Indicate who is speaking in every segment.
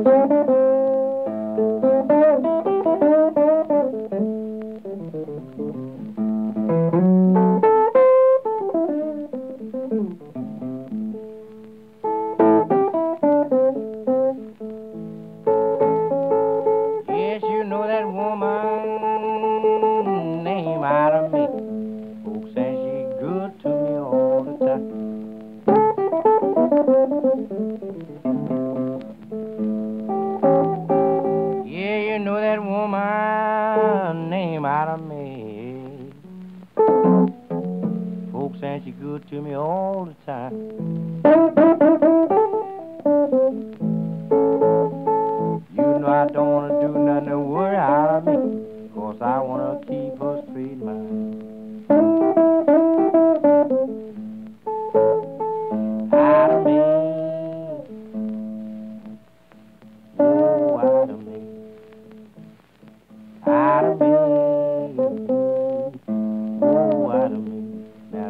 Speaker 1: Yes, you know that woman named Adam. She's you're good to me all the time. You know I don't wanna do nothing to worry.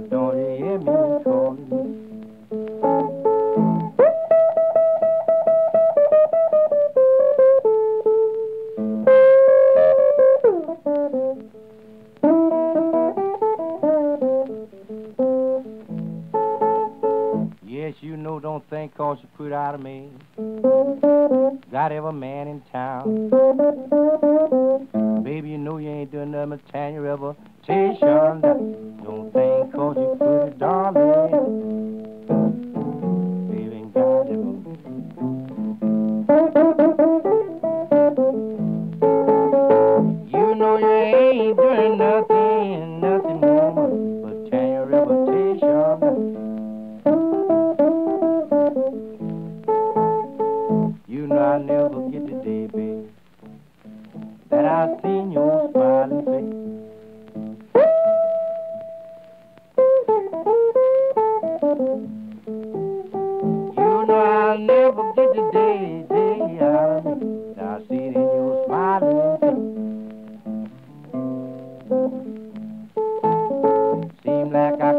Speaker 1: Me calling? Yes, you know, don't think 'cause you put out of me. Got every man in town. Baby, you know you ain't doing nothing but tan your reputation. Don't think 'cause you it, darling. You know you ain't doing nothing, I'll never get the day, day out of me I see it in your smiling face. Seem like I